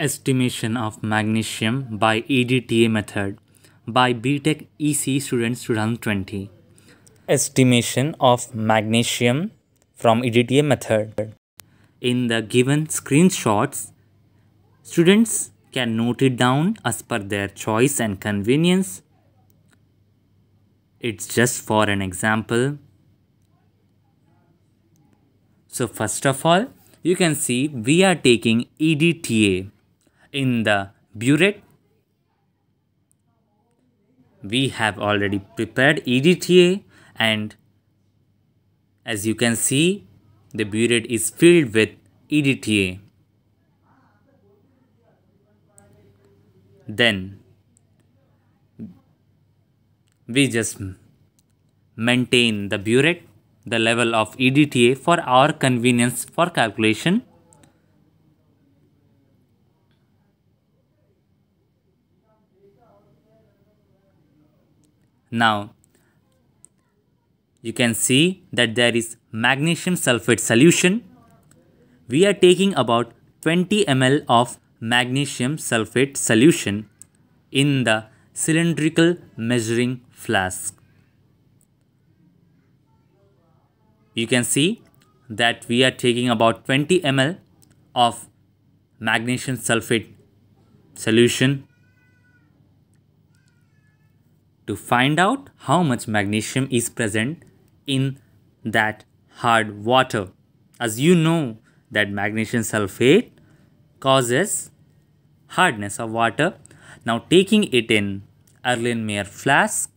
Estimation of magnesium by EDTA method by BTech EC students 2020. Estimation of magnesium from EDTA method. In the given screenshots, students can note it down as per their choice and convenience. It's just for an example. So first of all, you can see we are taking EDTA in the burette. We have already prepared EDTA and as you can see the burette is filled with EDTA. Then we just maintain the burette the level of EDTA for our convenience for calculation. Now, you can see that there is magnesium sulfate solution. We are taking about 20 ml of magnesium sulfate solution in the cylindrical measuring flask. you can see that we are taking about 20 ml of magnesium sulfate solution to find out how much magnesium is present in that hard water. As you know that magnesium sulfate causes hardness of water. Now taking it in Erlenmeyer flask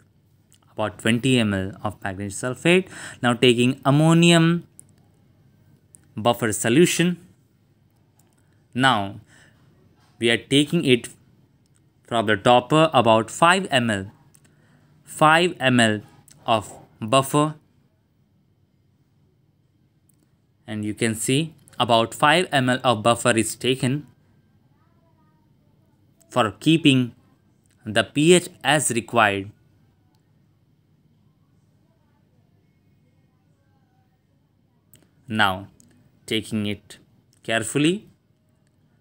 about 20 ml of magnesium sulfate. Now taking ammonium buffer solution. Now we are taking it from the topper about 5 ml 5 ml of buffer. And you can see about 5 ml of buffer is taken for keeping the pH as required. Now, taking it carefully,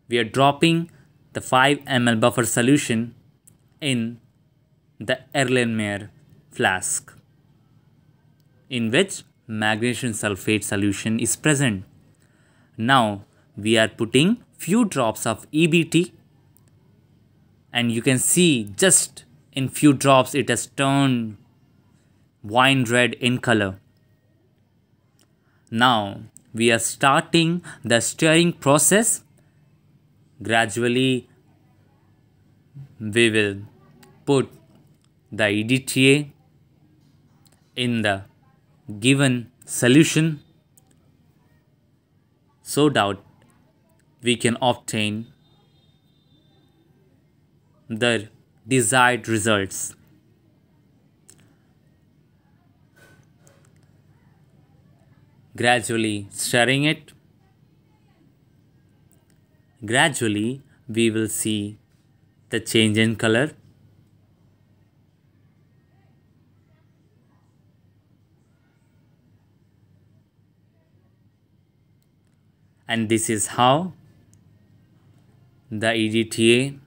we are dropping the 5 ml buffer solution in the Erlenmeyer flask in which magnesium sulfate solution is present. Now we are putting few drops of EBT and you can see just in few drops it has turned wine red in color. Now we are starting the stirring process. Gradually we will put the EDTA in the given solution so that we can obtain the desired results. gradually stirring it. Gradually, we will see the change in color. And this is how the EDTA,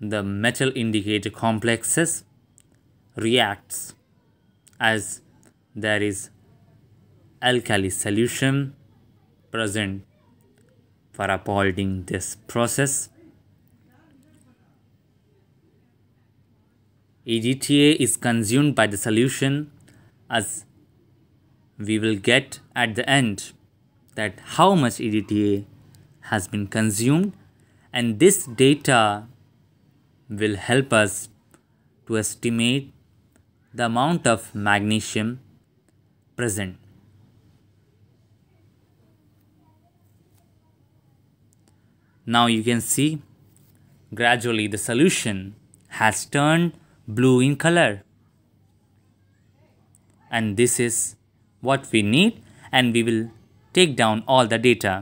the metal indicator complexes reacts as there is alkali solution present for upholding this process. EDTA is consumed by the solution as we will get at the end that how much EDTA has been consumed and this data will help us to estimate the amount of magnesium present. Now you can see gradually the solution has turned blue in color. And this is what we need and we will take down all the data.